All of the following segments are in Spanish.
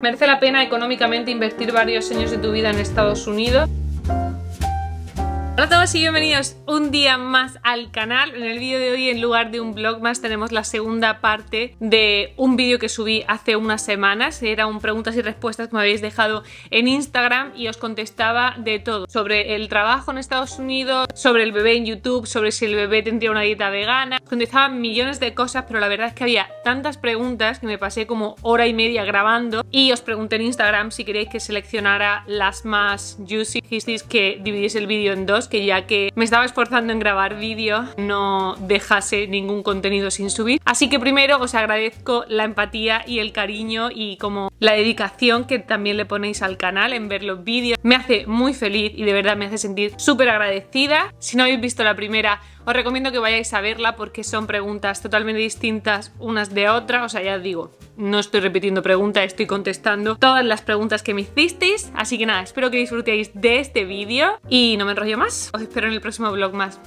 ¿Merece la pena económicamente invertir varios años de tu vida en Estados Unidos? Hola a todos y bienvenidos un día más al canal. En el vídeo de hoy, en lugar de un vlog más, tenemos la segunda parte de un vídeo que subí hace unas semanas. Era un preguntas y respuestas que me habéis dejado en Instagram y os contestaba de todo. Sobre el trabajo en Estados Unidos, sobre el bebé en YouTube, sobre si el bebé tendría una dieta vegana. Contestaba millones de cosas, pero la verdad es que había tantas preguntas que me pasé como hora y media grabando y os pregunté en Instagram si queréis que seleccionara las más juicy, que dividiese el vídeo en dos que ya que me estaba esforzando en grabar vídeo no dejase ningún contenido sin subir. Así que primero os agradezco la empatía y el cariño y como la dedicación que también le ponéis al canal en ver los vídeos. Me hace muy feliz y de verdad me hace sentir súper agradecida. Si no habéis visto la primera, os recomiendo que vayáis a verla porque son preguntas totalmente distintas unas de otras. O sea, ya digo, no estoy repitiendo preguntas, estoy contestando todas las preguntas que me hicisteis. Así que nada, espero que disfrutéis de este vídeo y no me enrollo más. Os espero en el próximo vlog más.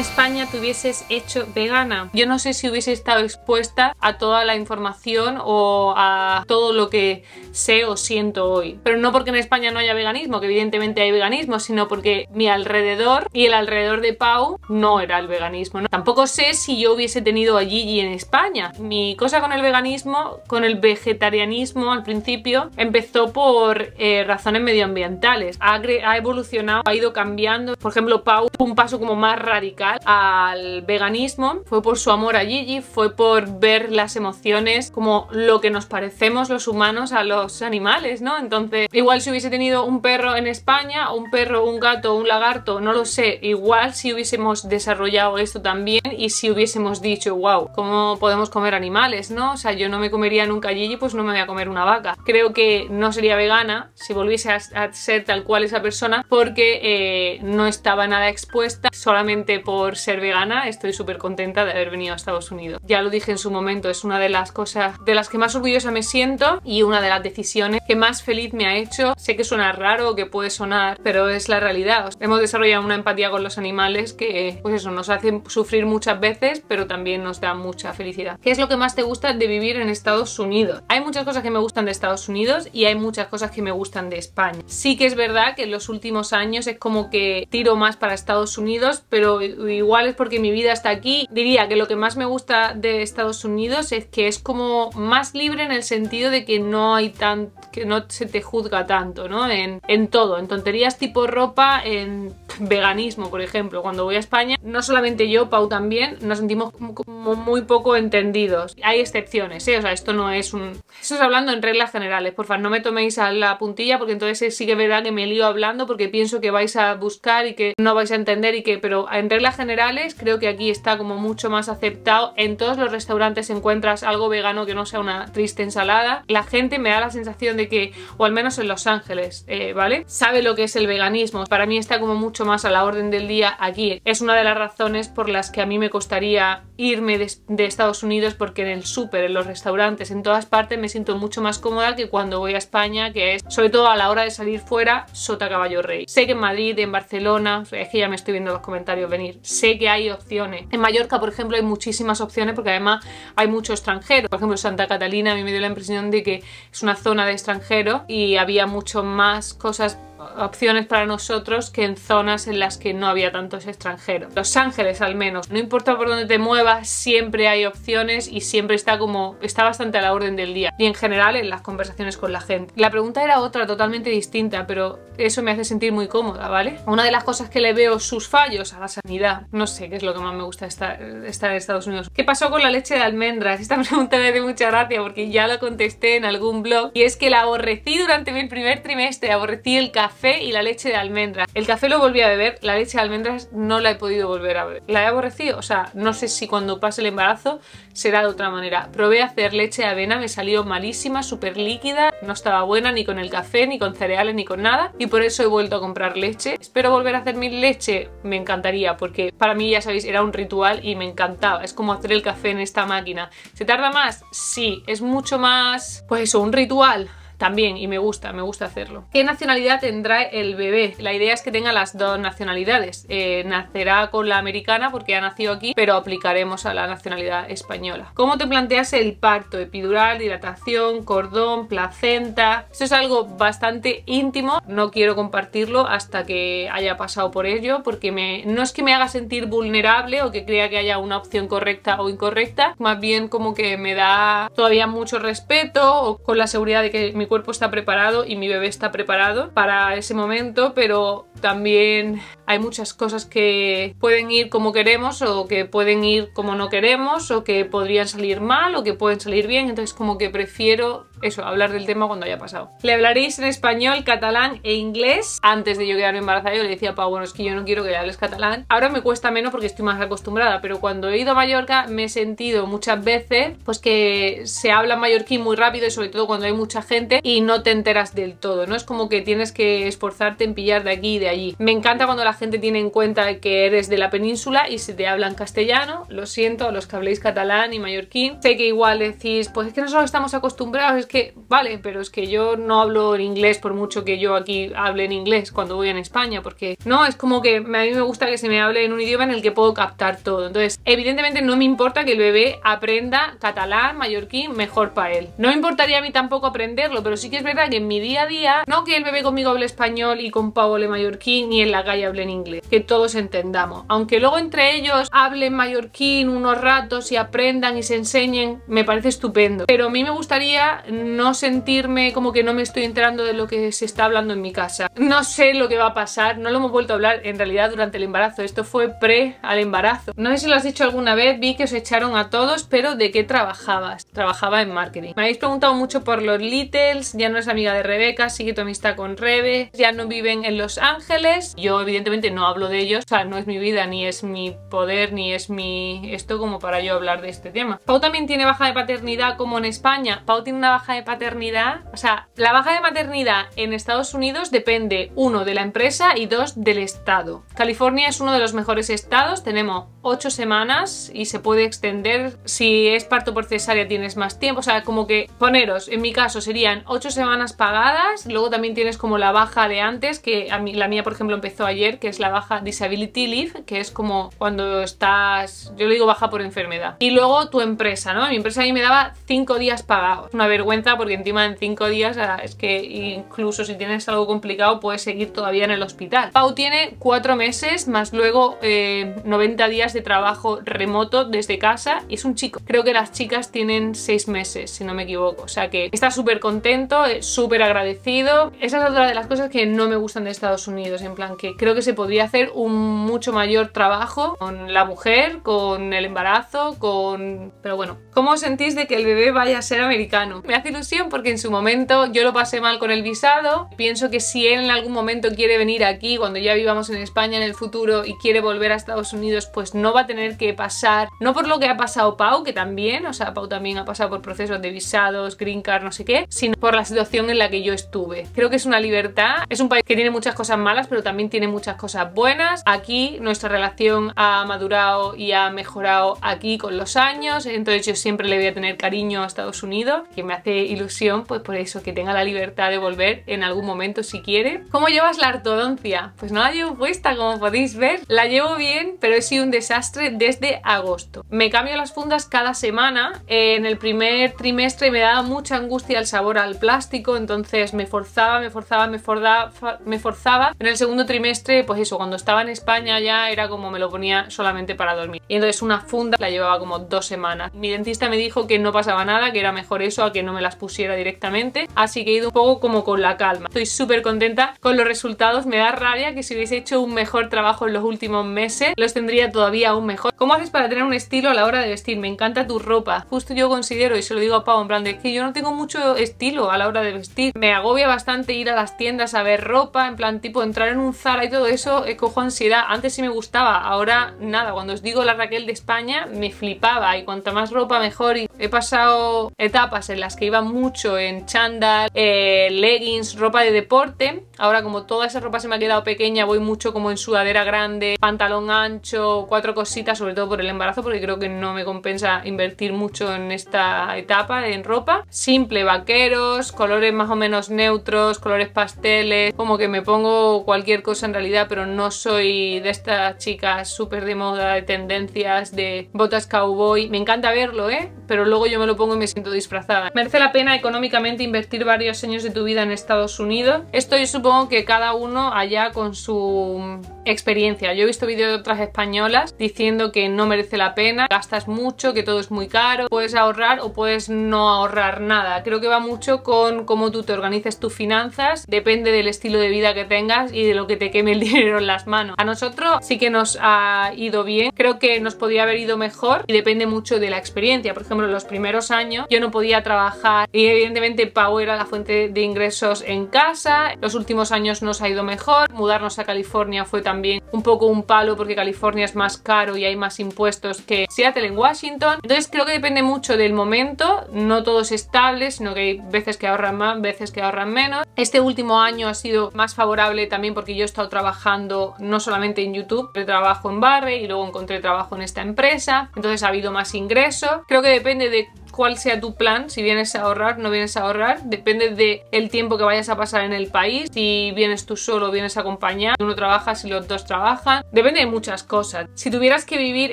España te hubieses hecho vegana. Yo no sé si hubiese estado expuesta a toda la información o a todo lo que sé o siento hoy. Pero no porque en España no haya veganismo, que evidentemente hay veganismo, sino porque mi alrededor y el alrededor de Pau no era el veganismo. Tampoco sé si yo hubiese tenido a Gigi en España. Mi cosa con el veganismo, con el vegetarianismo al principio, empezó por eh, razones medioambientales. Ha, ha evolucionado, ha ido cambiando. Por ejemplo, Pau un paso como más radical al veganismo fue por su amor a Gigi, fue por ver las emociones como lo que nos parecemos los humanos a los animales, ¿no? Entonces, igual si hubiese tenido un perro en España, un perro, un gato, un lagarto, no lo sé, igual si hubiésemos desarrollado esto también y si hubiésemos dicho, wow, ¿cómo podemos comer animales, no? O sea, yo no me comería nunca Gigi, pues no me voy a comer una vaca. Creo que no sería vegana si volviese a, ser tal cual esa persona porque eh, no estaba nada expuesta solamente por ser vegana, estoy súper contenta de haber venido a Estados Unidos. Ya lo dije en su momento, es una de las cosas de las que más orgullosa me siento y una de las decisiones que más feliz me ha hecho. Sé que suena raro, que puede sonar, pero es la realidad. Hemos desarrollado una empatía con los animales que, pues eso, nos hace sufrir muchas veces, pero también nos da mucha felicidad. ¿Qué es lo que más te gusta de vivir en Estados Unidos? Hay muchas cosas que me gustan de Estados Unidos y hay muchas cosas que me gustan de España. Sí que es verdad que en los últimos años es como que tiro más para Estados Unidos, pero igual es porque mi vida está aquí. Diría que lo que más me gusta de Estados Unidos es que es como más libre en el sentido de que no hay tan que no se te juzga tanto, ¿no? En, en todo, en tonterías tipo ropa, en veganismo, por ejemplo. Cuando voy a España, no solamente yo, Pau también, nos sentimos como muy poco entendidos. Hay excepciones, ¿eh? O sea, esto no es un... Eso es hablando en reglas generales. Por favor, no me toméis a la puntilla porque entonces sí que es verdad que me lío hablando porque pienso que vais a buscar y que no vais a entender y que... Pero en reglas generales creo que aquí está como mucho más aceptado. En todos los restaurantes encuentras algo vegano que no sea una triste ensalada. La gente me da la sensación de que, o al menos en Los Ángeles, eh, ¿vale? Sabe lo que es el veganismo. Para mí está como mucho más a la orden del día aquí. Es una de las razones por las que a mí me costaría irme de, Estados Unidos porque en el súper, en los restaurantes, en todas partes me siento mucho más cómoda que cuando voy a España, que es sobre todo a la hora de salir fuera, sota caballo rey. Sé que en Madrid, en Barcelona, es que ya me estoy viendo los comentarios venir, sé que hay opciones. En Mallorca, por ejemplo, hay muchísimas opciones porque además hay mucho extranjero. Por ejemplo, Santa Catalina a mí me dio la impresión de que es una zona de extranjero y había mucho más cosas opciones para nosotros que en zonas en las que no había tantos extranjeros. Los Ángeles al menos, no importa por dónde te muevas, siempre hay opciones y siempre está como, está bastante a la orden del día. Y en general en las conversaciones con la gente. La pregunta era otra, totalmente distinta, pero eso me hace sentir muy cómoda, ¿vale? Una de las cosas que le veo sus fallos a la sanidad, no sé qué es lo que más me gusta estar, estar en Estados Unidos. ¿Qué pasó con la leche de almendras? Esta pregunta me hace mucha gracia porque ya la contesté en algún blog y es que la aborrecí durante mi primer trimestre, aborrecí el café café y la leche de almendras. El café lo volví a beber, la leche de almendras no la he podido volver a beber. La he aborrecido, o sea, no sé si cuando pase el embarazo será de otra manera. Probé a hacer leche de avena, me salió malísima, súper líquida, no estaba buena ni con el café, ni con cereales, ni con nada y por eso he vuelto a comprar leche. Espero volver a hacer mi leche, me encantaría porque para mí ya sabéis era un ritual y me encantaba. Es como hacer el café en esta máquina. ¿Se tarda más? Sí, es mucho más, pues eso, un ritual también, y me gusta, me gusta hacerlo. ¿Qué nacionalidad tendrá el bebé? La idea es que tenga las dos nacionalidades. Eh, nacerá con la americana porque ha nacido aquí, pero aplicaremos a la nacionalidad española. ¿Cómo te planteas el parto? Epidural, dilatación, cordón, placenta. Esto es algo bastante íntimo. No quiero compartirlo hasta que haya pasado por ello, porque me, no es que me haga sentir vulnerable o que crea que haya una opción correcta o incorrecta, más bien como que me da todavía mucho respeto o con la seguridad de que mi cuerpo está preparado y mi bebé está preparado para ese momento, pero también hay muchas cosas que pueden ir como queremos o que pueden ir como no queremos o que podrían salir mal o que pueden salir bien, entonces como que prefiero eso, hablar del tema cuando haya pasado. Le hablaréis en español, catalán e inglés. Antes de yo quedarme embarazada yo le decía a Pau, bueno, es que yo no quiero que le hables catalán. Ahora me cuesta menos porque estoy más acostumbrada, pero cuando he ido a Mallorca me he sentido muchas veces pues que se habla mallorquín muy rápido y sobre todo cuando hay mucha gente y no te enteras del todo, ¿no? Es como que tienes que esforzarte en pillar de aquí y de allí. Me encanta cuando la gente tiene en cuenta que eres de la península y se te habla en castellano. Lo siento los que habléis catalán y mallorquín. Sé que igual decís, pues es que nosotros estamos acostumbrados, es que, vale, pero es que yo no hablo en inglés por mucho que yo aquí hable en inglés cuando voy en España, porque no, es como que a mí me gusta que se me hable en un idioma en el que puedo captar todo. Entonces, evidentemente no me importa que el bebé aprenda catalán, mallorquín, mejor para él. No me importaría a mí tampoco aprenderlo, pero sí que es verdad que en mi día a día, no que el bebé conmigo hable español y con Pau hable mallorquín, ni en la calle hable en inglés, que todos entendamos. Aunque luego entre ellos hablen mallorquín unos ratos y aprendan y se enseñen, me parece estupendo. Pero a mí me gustaría no sentirme como que no me estoy enterando de lo que se está hablando en mi casa. No sé lo que va a pasar, no lo hemos vuelto a hablar en realidad durante el embarazo, esto fue pre al embarazo. No sé si lo has dicho alguna vez, vi que os echaron a todos, pero ¿de qué trabajabas? Trabajaba en marketing. Me habéis preguntado mucho por los Littles, ya no es amiga de Rebeca, sigue tu amistad con Rebe, ya no viven en Los Ángeles. Yo evidentemente no hablo de ellos, o sea, no es mi vida, ni es mi poder, ni es mi esto como para yo hablar de este tema. Pau también tiene baja de paternidad como en España. Pau tiene una baja de paternidad, o sea, la baja de maternidad en Estados Unidos depende, uno, de la empresa y dos, del estado. California es uno de los mejores estados, tenemos 8 semanas y se puede extender. Si es parto por cesárea tienes más tiempo, o sea, como que poneros, en mi caso serían 8 semanas pagadas, luego también tienes como la baja de antes, que a mí, la mía por ejemplo empezó ayer, que es la baja disability leave, que es como cuando estás, yo le digo baja por enfermedad. Y luego tu empresa, ¿no? Mi empresa a mí me daba 5 días pagados. Una vergüenza porque encima en 5 días es que incluso si tienes algo complicado puedes seguir todavía en el hospital. Pau tiene 4 meses más luego 90 eh, días de trabajo remoto desde casa y es un chico. Creo que las chicas tienen 6 meses, si no me equivoco. O sea que está súper contento, súper agradecido. Esa es otra de las cosas que no me gustan de Estados Unidos, en plan que creo que se podría hacer un mucho mayor trabajo con la mujer, con el embarazo, con... Pero bueno, ¿cómo os sentís de que el bebé vaya a ser americano? Me hace ilusión porque en su momento yo lo pasé mal con el visado. Pienso que si él en algún momento quiere venir aquí, cuando ya vivamos en España en el futuro y quiere volver a Estados Unidos, pues no va a tener que pasar, no por lo que ha pasado Pau, que también, o sea, Pau también ha pasado por procesos de visados, green card, no sé qué, sino por la situación en la que yo estuve. Creo que es una libertad, es un país que tiene muchas cosas pero también tiene muchas cosas buenas. Aquí nuestra relación ha madurado y ha mejorado aquí con los años, entonces yo siempre le voy a tener cariño a Estados Unidos, que me hace ilusión, pues por eso, que tenga la libertad de volver en algún momento si quiere. ¿Cómo llevas la ortodoncia? Pues no la llevo puesta, como podéis ver. La llevo bien, pero he sido un desastre desde agosto. Me cambio las fundas cada semana. En el primer trimestre me daba mucha angustia el sabor al plástico, entonces me forzaba, me forzaba, me forzaba. En el segundo trimestre, pues eso, cuando estaba en España ya era como me lo ponía solamente para dormir. Y entonces una funda la llevaba como dos semanas. Mi dentista me dijo que no pasaba nada, que era mejor eso a que no me las pusiera directamente. Así que he ido un poco como con la calma. Estoy súper contenta con los resultados. Me da rabia que si hubiese hecho un mejor trabajo en los últimos meses, los tendría todavía aún mejor. ¿Cómo haces para tener un estilo a la hora de vestir? Me encanta tu ropa. Justo yo considero, y se lo digo a Pau, en plan de que yo no tengo mucho estilo a la hora de vestir. Me agobia bastante ir a las tiendas a ver ropa, en plan tipo entrar en un Zara y todo eso, eh, cojo ansiedad. Antes sí me gustaba, ahora nada. Cuando os digo la Raquel de España, me flipaba y cuanta más ropa mejor. Y he pasado etapas en las que iba mucho en chándal, eh, leggings, ropa de deporte. Ahora como toda esa ropa se me ha quedado pequeña, voy mucho como en sudadera grande, pantalón ancho, cuatro cositas, sobre todo por el embarazo, porque creo que no me compensa invertir mucho en esta etapa en ropa. Simple, vaqueros, colores más o menos neutros, colores pasteles, como que me pongo cualquier cosa en realidad, pero no soy de estas chicas súper de moda, de tendencias, de botas cowboy. Me encanta verlo, ¿eh? Pero luego yo me lo pongo y me siento disfrazada. Merece la pena económicamente invertir varios años de tu vida en Estados Unidos. Esto yo supongo que cada uno allá con su experiencia. Yo he visto vídeos de otras españolas diciendo que no merece la pena, gastas mucho, que todo es muy caro, puedes ahorrar o puedes no ahorrar nada. Creo que va mucho con cómo tú te organices tus finanzas, depende del estilo de vida que tengas y de lo que te queme el dinero en las manos. A nosotros sí que nos ha ido bien, creo que nos podría haber ido mejor y depende mucho de la experiencia. Por ejemplo, los primeros años yo no podía trabajar y evidentemente Pau era la fuente de ingresos en casa. Los últimos años nos ha ido mejor, mudarnos a California fue también un poco un palo porque California es más caro y hay más impuestos que Seattle en Washington. Entonces creo que depende mucho del momento, no todo es estable, sino que hay veces que ahorran más, veces que ahorran menos. Este último año ha sido más favorable también porque yo he estado trabajando no solamente en YouTube, pero trabajo en Barre y luego encontré trabajo en esta empresa, entonces ha habido más ingresos. Creo que depende de cuál sea tu plan, si vienes a ahorrar, no vienes a ahorrar, depende del el tiempo que vayas a pasar en el país, si vienes tú solo vienes acompañado, si uno trabaja, si los dos trabajan, depende de muchas cosas. Si tuvieras que vivir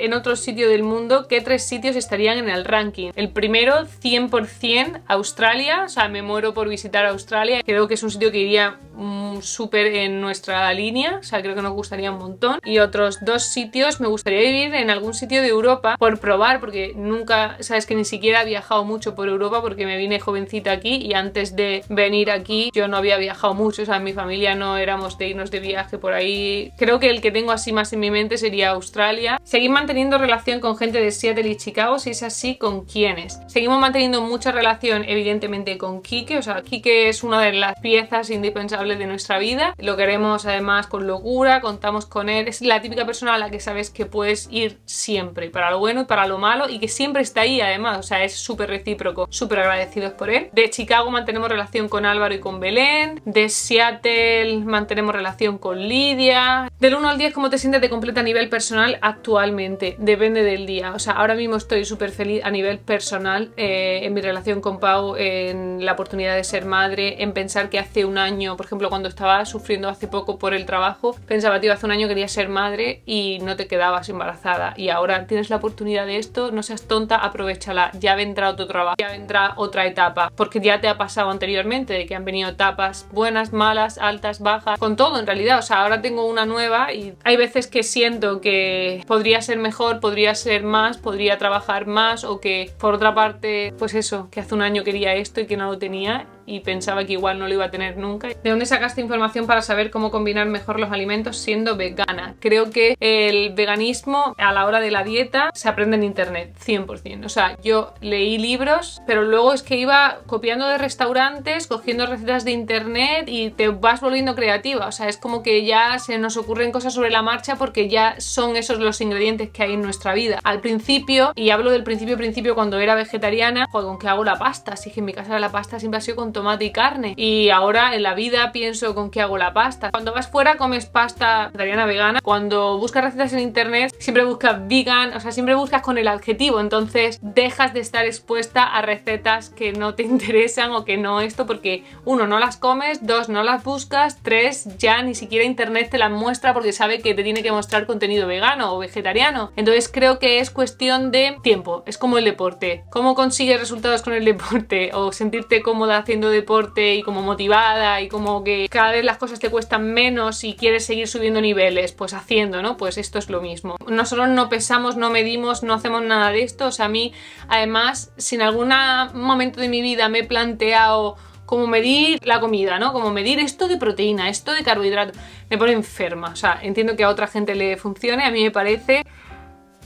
en otro sitio del mundo, ¿qué tres sitios estarían en el ranking? El primero, 100% Australia, o sea, me muero por visitar Australia, creo que es un sitio que iría mm, súper en nuestra línea, o sea, creo que nos gustaría un montón. Y otros dos sitios, me gustaría vivir en algún sitio de Europa por probar, porque nunca, sabes que ni siquiera viajado mucho por Europa porque me vine jovencita aquí y antes de venir aquí yo no había viajado mucho, o sea, en mi familia no éramos de irnos de viaje por ahí. Creo que el que tengo así más en mi mente sería Australia. Seguir manteniendo relación con gente de Seattle y Chicago, si es así, ¿con quiénes? Seguimos manteniendo mucha relación evidentemente con Kike, o sea, Kike es una de las piezas indispensables de nuestra vida. Lo queremos además con locura, contamos con él. Es la típica persona a la que sabes que puedes ir siempre, para lo bueno y para lo malo y que siempre está ahí además, o sea, es súper recíproco, súper agradecidos por él. De Chicago mantenemos relación con Álvaro y con Belén. De Seattle mantenemos relación con Lidia. Del 1 al 10, ¿cómo te sientes de completa a nivel personal actualmente? Depende del día. O sea, ahora mismo estoy súper feliz a nivel personal eh, en mi relación con Pau, en la oportunidad de ser madre, en pensar que hace un año, por ejemplo, cuando estaba sufriendo hace poco por el trabajo, pensaba, tío, hace un año quería ser madre y no te quedabas embarazada. Y ahora tienes la oportunidad de esto, no seas tonta, aprovechala. Ya vendrá otro trabajo, ya vendrá otra etapa, porque ya te ha pasado anteriormente de que han venido etapas buenas, malas, altas, bajas, con todo en realidad, o sea, ahora tengo una nueva y hay veces que siento que podría ser mejor, podría ser más, podría trabajar más o que por otra parte, pues eso, que hace un año quería esto y que no lo tenía y pensaba que igual no lo iba a tener nunca. ¿De dónde sacaste información para saber cómo combinar mejor los alimentos siendo vegana? Creo que el veganismo a la hora de la dieta se aprende en internet, 100%. O sea, yo leí libros, pero luego es que iba copiando de restaurantes, cogiendo recetas de internet y te vas volviendo creativa. O sea, es como que ya se nos ocurren cosas sobre la marcha porque ya son esos los ingredientes que hay en nuestra vida. Al principio, y hablo del principio principio cuando era vegetariana, pues con qué hago la pasta. Así que en mi casa la pasta siempre ha sido con tomate y carne. Y ahora en la vida pienso con qué hago la pasta. Cuando vas fuera comes pasta vegetariana vegana. Cuando buscas recetas en internet siempre buscas vegan, o sea, siempre buscas con el adjetivo. Entonces dejas de estar expuesta a recetas que no te interesan o que no esto porque uno, no las comes, dos, no las buscas, tres, ya ni siquiera internet te las muestra porque sabe que te tiene que mostrar contenido vegano o vegetariano. Entonces creo que es cuestión de tiempo, es como el deporte. ¿Cómo consigues resultados con el deporte? O sentirte cómoda haciendo deporte y como motivada y como que cada vez las cosas te cuestan menos y quieres seguir subiendo niveles, pues haciendo, ¿no? Pues esto es lo mismo. Nosotros no pesamos, no medimos, no hacemos nada de esto. O sea, a mí, además, si en algún momento de mi vida me he planteado como medir la comida, ¿no? Como medir esto de proteína, esto de carbohidrato. Me pone enferma. O sea, entiendo que a otra gente le funcione, a mí me parece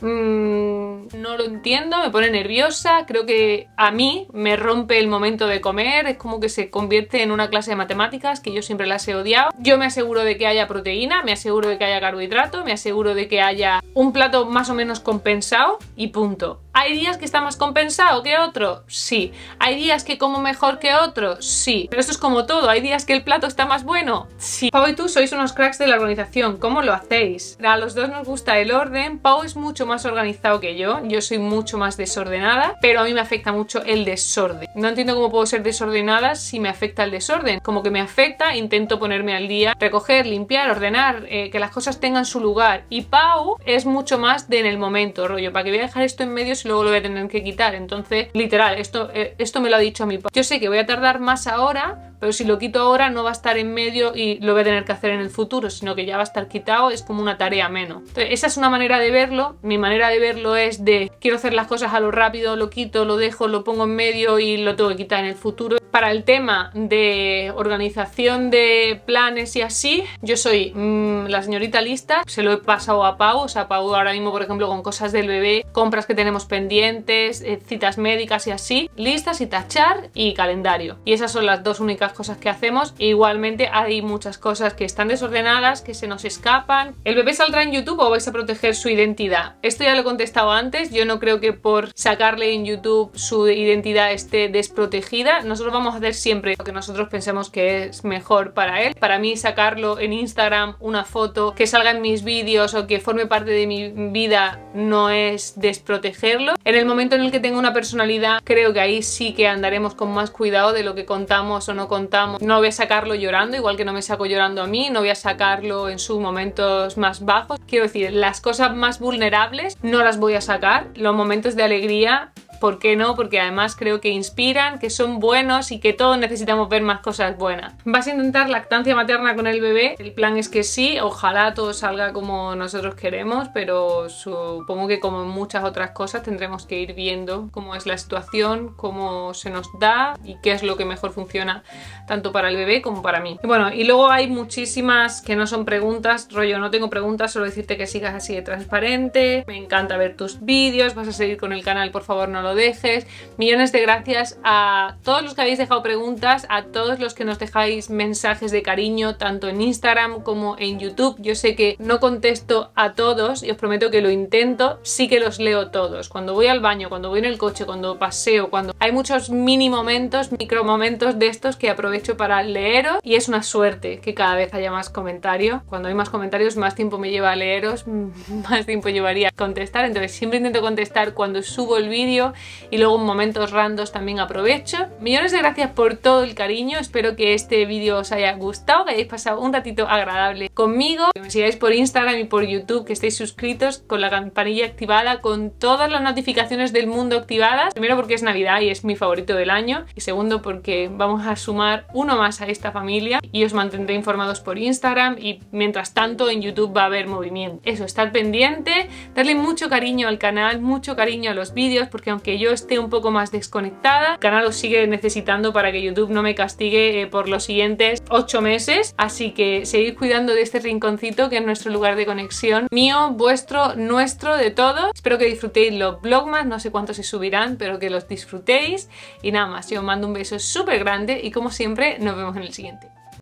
mm, no lo entiendo, me pone nerviosa, creo que a mí me rompe el momento de comer, es como que se convierte en una clase de matemáticas que yo siempre las he odiado. Yo me aseguro de que haya proteína, me aseguro de que haya carbohidrato, me aseguro de que haya un plato más o menos compensado y punto. ¿Hay días que está más compensado que otro? Sí. ¿Hay días que como mejor que otro? Sí. Pero esto es como todo. ¿Hay días que el plato está más bueno? Sí. Pau y tú sois unos cracks de la organización. ¿Cómo lo hacéis? A los dos nos gusta el orden. Pau es mucho más organizado que yo. Yo soy mucho más desordenada, pero a mí me afecta mucho el desorden. No entiendo cómo puedo ser desordenada si me afecta el desorden. Como que me afecta, intento ponerme al día, recoger, limpiar, ordenar, eh, que las cosas tengan su lugar. Y Pau es mucho más de en el momento, rollo. ¿Para que voy a dejar esto en medio y luego lo voy a tener que quitar. Entonces, literal, esto, eh, esto me lo ha dicho a mi papá. Yo sé que voy a tardar más ahora, pero si lo quito ahora no va a estar en medio y lo voy a tener que hacer en el futuro, sino que ya va a estar quitado, es como una tarea menos. Esa es una manera de verlo. Mi manera de verlo es de quiero hacer las cosas a lo rápido, lo quito, lo dejo, lo pongo en medio y lo tengo que quitar en el futuro. Para el tema de organización de planes y así, yo soy mm, la señorita lista, se lo he pasado a Pau, o sea, Pau ahora mismo, por ejemplo, con cosas del bebé, compras que tenemos pendientes, eh, citas médicas y así, listas y tachar y calendario. Y esas son las dos únicas cosas que hacemos. E igualmente hay muchas cosas que están desordenadas, que se nos escapan. ¿El bebé saldrá en YouTube o vais a proteger su identidad? Esto ya lo he contestado antes, yo no creo que por sacarle en YouTube su identidad esté desprotegida. Nosotros vamos vamos a hacer siempre lo que nosotros pensemos que es mejor para él. Para mí sacarlo en Instagram, una foto que salga en mis vídeos o que forme parte de mi vida no es desprotegerlo. En el momento en el que tenga una personalidad, creo que ahí sí que andaremos con más cuidado de lo que contamos o no contamos. No voy a sacarlo llorando, igual que no me saco llorando a mí, no voy a sacarlo en sus momentos más bajos. Quiero decir, las cosas más vulnerables no las voy a sacar. Los momentos de alegría ¿por qué no? Porque además creo que inspiran, que son buenos y que todos necesitamos ver más cosas buenas. ¿Vas a intentar lactancia materna con el bebé? El plan es que sí, ojalá todo salga como nosotros queremos, pero supongo que como muchas otras cosas tendremos que ir viendo cómo es la situación, cómo se nos da y qué es lo que mejor funciona tanto para el bebé como para mí. Bueno, y luego hay muchísimas que no son preguntas, rollo, no tengo preguntas, solo decirte que sigas así de transparente, me encanta ver tus vídeos, vas a seguir con el canal, por favor no lo dejes. Millones de gracias a todos los que habéis dejado preguntas, a todos los que nos dejáis mensajes de cariño, tanto en Instagram como en YouTube. Yo sé que no contesto a todos y os prometo que lo intento, sí que los leo todos. Cuando voy al baño, cuando voy en el coche, cuando paseo, cuando hay muchos mini momentos, micro momentos de estos que aprovecho para leeros y es una suerte que cada vez haya más comentarios. Cuando hay más comentarios, más tiempo me lleva a leeros, más tiempo llevaría a contestar. Entonces siempre intento contestar cuando subo el vídeo y luego en momentos randos también aprovecho. Millones de gracias por todo el cariño, espero que este vídeo os haya gustado, que hayáis pasado un ratito agradable conmigo, que me sigáis por Instagram y por YouTube, que estéis suscritos con la campanilla activada, con todas las notificaciones del mundo activadas, primero porque es Navidad y es mi favorito del año, y segundo porque vamos a sumar uno más a esta familia y os mantendré informados por Instagram y mientras tanto en YouTube va a haber movimiento. Eso, estar pendiente, darle mucho cariño al canal, mucho cariño a los vídeos, porque aunque yo esté un poco más desconectada. El canal os sigue necesitando para que YouTube no me castigue eh, por los siguientes 8 meses. Así que seguid cuidando de este rinconcito que es nuestro lugar de conexión mío, vuestro, nuestro, de todo. Espero que disfrutéis los vlogmas, no sé cuántos se subirán, pero que los disfrutéis. Y nada más, yo os mando un beso súper grande y como siempre nos vemos en el siguiente.